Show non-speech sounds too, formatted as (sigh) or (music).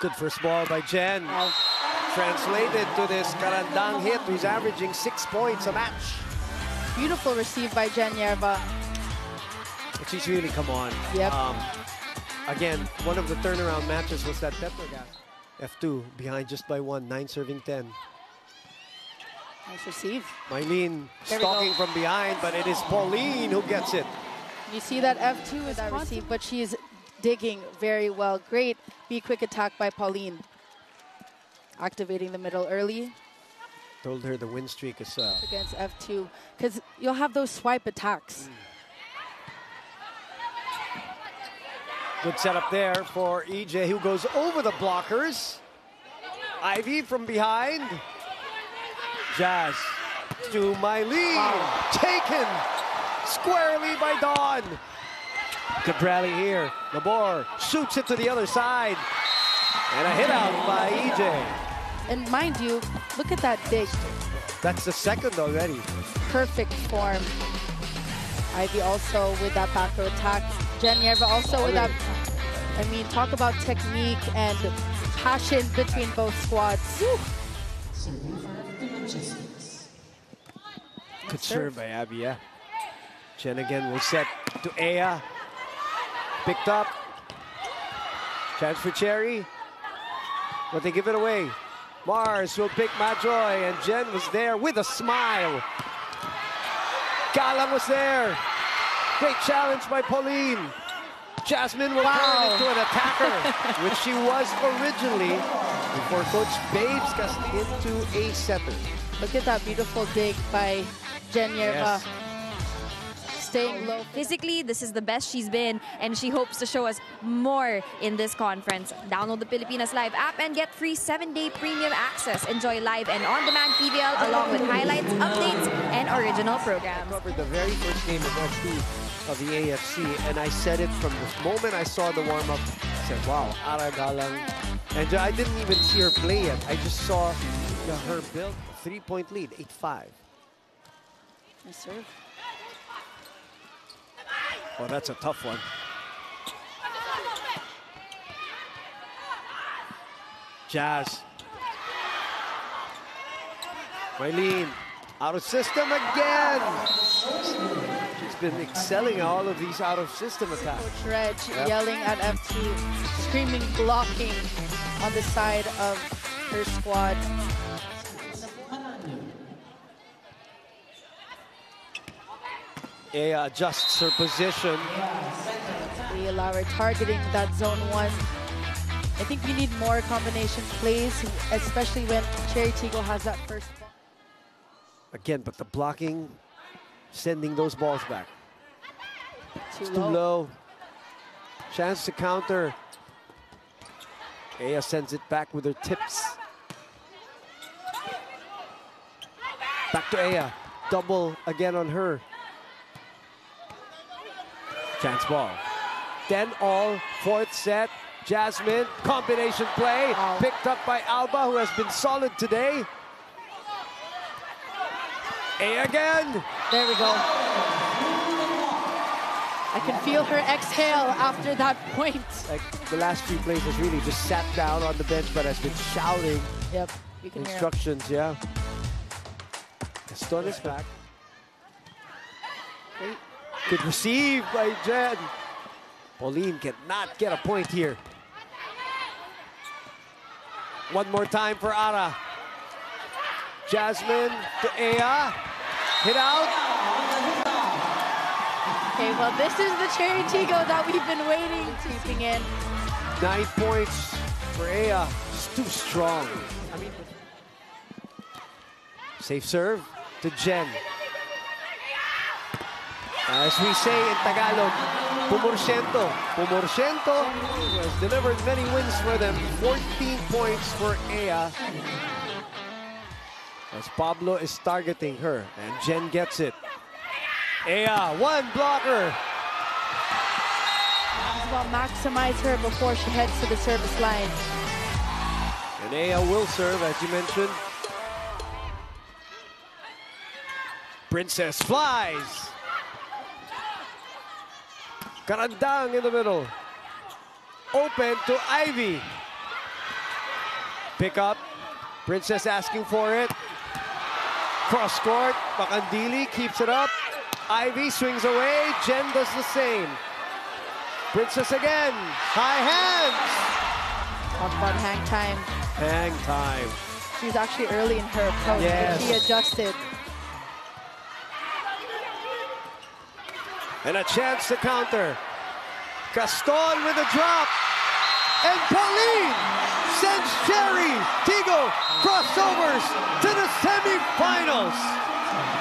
Good first ball by Jen. Translated to this Karandang hit, who's averaging six points a match. Beautiful receive by Jen Nierva. But she's really come on. Yep. Um, again, one of the turnaround matches was that Petrogas. F2 behind just by one, nine serving 10. Nice receive. Mylene There stalking from behind, but it is Pauline who gets it. You see that F2 is that receive, but she is digging very well. Great be quick attack by Pauline. Activating the middle early Told her the win streak is up. against F2 because you'll have those swipe attacks. good setup there for EJ, who goes over the blockers. Ivy from behind. Jazz to Mylene. Taken squarely by Dawn. Rally here. Nabor shoots it to the other side. And a hit out by EJ. And mind you, look at that dig. That's the second already. Perfect form. Ivy also with that back row attack. Jen Nierva also with that. I mean, talk about technique and passion between both squads. Good serve by Abby, yeah. Chen again will set to Aya. Picked up. Chance for Chery. But they give it away. Mars will pick Majoy, and Jen was there with a smile. Galang was there. Great challenge by Pauline. Jasmine will Wow. turn into an attacker, (laughs) which she was originally before Coach Babes got into a setter. Look at that beautiful dig by Jen Nierva. Yes. Staying low. Physically, this is the best she's been, and she hopes to show us more in this conference. Download the Pilipinas Live app and get free seven-day premium access. Enjoy live and on-demand PVL along with highlights, updates, and original programs. I covered the very first game of F2 of the AFC, and I said it from the moment I saw the warm up. I said, "Wow, Ara Galang," and I didn't even see her play yet. I just saw her build, three-point lead, eight-five. Nice serve. Oh, that's a tough one. Jazz. Mylene, out of system again. She's been excelling all of these out of system attacks. Coach Reg Yep. yelling at F2, screaming, blocking on the side of her squad. Aya adjusts her position. We allow her targeting that zone one. I think we need more combination plays, especially when Chery Tiggo has that first ball. Again, but the blocking, sending those balls back. Too Too low. Chance to counter. Aya sends it back with her tips. Back to Aya. Double again on her. Chance ball. Then all, fourth set. Jasmine, combination play. Picked up by Alba, who has been solid today. A again. There we go. I can feel her exhale after that point. Like the last few plays has really just sat down on the bench, but has been shouting Yep, you can hear instructions, yeah. Gaston is back. Great. Good receive by Jen. Pauline cannot get a point here. One more time for Ara. Jasmine to Aya. Hit out. Okay, well, this is the Chery Tiggo that we've been waiting to keeping in. Nine points for Aya. It's too strong. I mean, safe serve to Jen. Ah, as we say in Tagalog, Pumorsyento. Pumorsyento has delivered many wins for them. 14 points for Aya. As Pablo is targeting her, and Jen gets it. Aya, one blocker. Well, maximize her before she heads to the service line. And Aya will serve, as you mentioned. Princess flies. Karandang in the middle. Open to Ivy. pick up. Princess asking for it. Cross court. Macandili keeps it up. Ivy swings away. Jen does the same. Princess again. High hands. Talk about hang time. Hang time. She was actually early in her approach. Yes. She adjusted. And a chance to counter. Gaston with a drop. And Pauline sends Chery Tiggo crossovers to the semifinals.